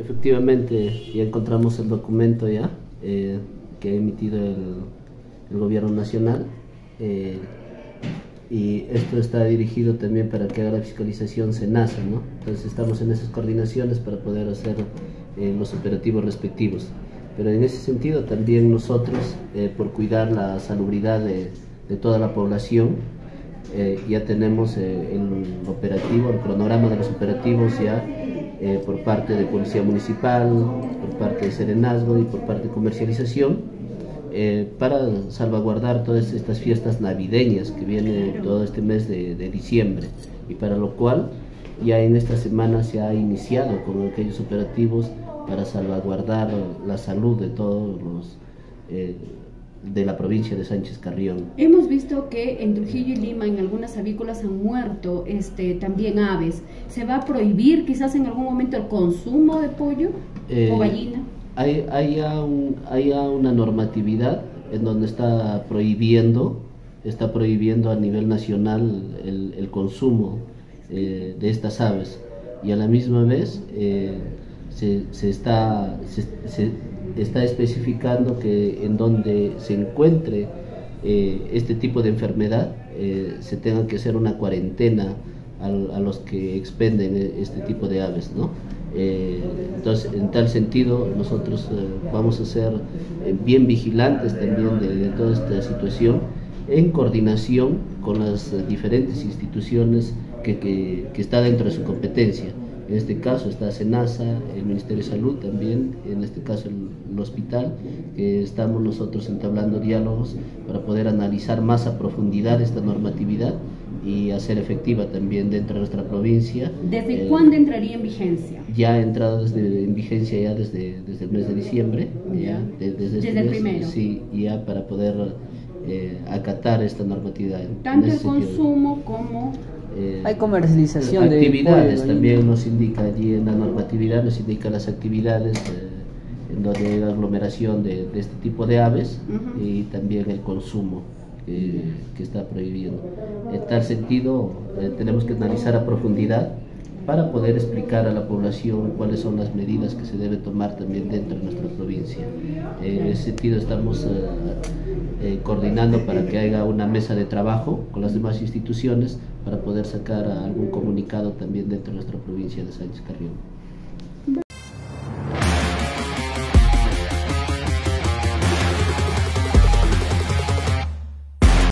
Efectivamente, ya encontramos el documento ya eh, que ha emitido el, gobierno nacional eh, y esto está dirigido también para que haga la fiscalización SENASA, ¿no? Entonces estamos en esas coordinaciones para poder hacer eh, los operativos respectivos. Pero en ese sentido también nosotros, por cuidar la salubridad de, de toda la población, ya tenemos el operativo, el cronograma de los operativos ya eh, por parte de Policía Municipal, por parte de Serenazgo y por parte de Comercialización, eh, para salvaguardar todas estas fiestas navideñas que vienen todo este mes de, diciembre y para lo cual ya en esta semana se ha iniciado con aquellos operativos para salvaguardar la salud de todos los eh, de la provincia de Sánchez Carrión. Hemos visto que en Trujillo y Lima en algunas avícolas han muerto este, también aves. ¿Se va a prohibir quizás en algún momento el consumo de pollo o eh, gallina? Hay, hay, ya hay una normatividad en donde está prohibiendo, está prohibiendo a nivel nacional el, el consumo eh, de estas aves y a la misma vez eh, se, está, se, está especificando que en donde se encuentre eh, este tipo de enfermedad eh, se tenga que hacer una cuarentena a, los que expenden e, este tipo de aves, ¿no? Eh, entonces, en tal sentido, nosotros vamos a ser bien vigilantes también de, toda esta situación en coordinación con las diferentes instituciones que, que, que está dentro de su competencia. En este caso está SENASA, el Ministerio de Salud también, en este caso el, hospital, que estamos nosotros entablando diálogos para poder analizar más a profundidad esta normatividad y hacer efectiva también dentro de nuestra provincia. ¿Desde eh, cuándo entraría en vigencia? Ya ha entrado desde, en vigencia ya desde, desde el mes de diciembre. Ya, desde, este el primero. Sí, ya para poder eh, acatar esta normatividad. Tanto el consumo como eh, Hay comercialización de actividades también nos indica allí en la normatividad nos indica las actividades eh, en donde hay aglomeración de, este tipo de aves y también el consumo que está prohibido. En tal sentido eh, tenemos que analizar a profundidad para poder explicar a la población cuáles son las medidas que se debe tomar también dentro de nuestra provincia. en ese sentido estamos eh, coordinando para que haya una mesa de trabajo con las demás instituciones para poder sacar algún comunicado también dentro de nuestra provincia de Sánchez Carrión.